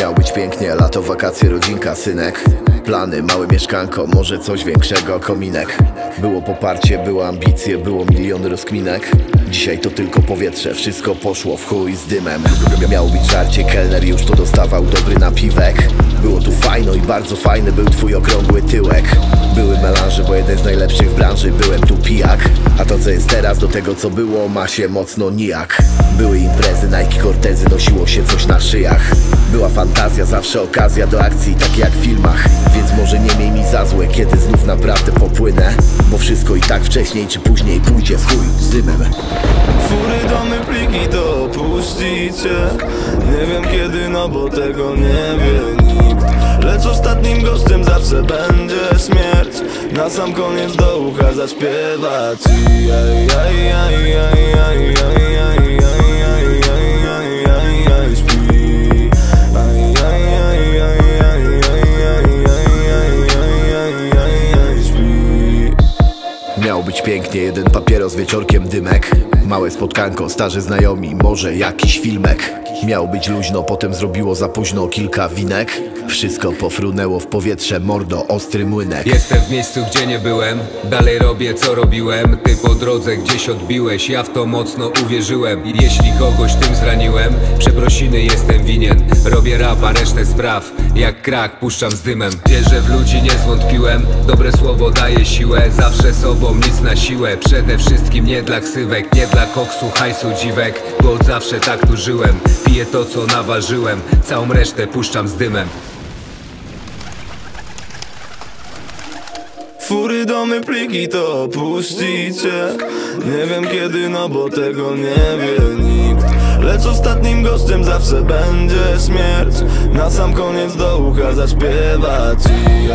Miał być pięknie, lato, wakacje, rodzinka, synek Plany, małe mieszkanko, może coś większego, kominek. Było poparcie, było ambicje, było miliony rozkminek. Dzisiaj to tylko powietrze, wszystko poszło w chuj z dymem. Miało być żarcie, kelner już to dostawał dobry napiwek. Było tu fajno i bardzo fajny był twój okrągły tyłek. Były melanże, bo jeden z najlepszych w branży, byłem tu pijak teraz do tego co było ma się mocno nijak. Były imprezy, Nike Cortezy, nosiło się coś na szyjach. Była fantazja, zawsze okazja do akcji, tak jak w filmach. Więc może nie miej mi za złe, kiedy znów naprawdę popłynę. Bo wszystko i tak wcześniej czy później pójdzie w chuj z dymem. Fury, domy, pliki to opuścicie Nie wiem kiedy, no bo tego nie wie nikt. Lecz ostatnim gościem zawsze śmierć na sam koniec do ucha zaśpiewać. Jaj. Miał być pięknie, jeden papieros wieczorkiem dymek. Małe spotkanko, starzy znajomi, może jakiś filmek. Miał być luźno, potem zrobiło za późno kilka winek. Wszystko pofrunęło w powietrze, mordo, ostry młynek. Jestem w miejscu, gdzie nie byłem Dalej robię, co robiłem. Ty po drodze gdzieś odbiłeś Ja w to mocno uwierzyłem. Jeśli kogoś tym zraniłem Przeprosiny jestem winien. Robię rap, a resztę spraw Jak krak puszczam z dymem. Wierzę w ludzi, nie zwątpiłem Dobre słowo daje siłę. Zawsze sobą, nic na siłę Przede wszystkim nie dla ksywek Nie dla koksu, hajsu, dziwek Bo od zawsze tak tu żyłem. Piję to, co naważyłem Całą resztę puszczam z dymem Fury, domy, pliki to opuścicie Nie wiem kiedy, no bo tego nie wie nikt. Lecz ostatnim gościem zawsze będzie śmierć. Na sam koniec do ucha zaśpiewać I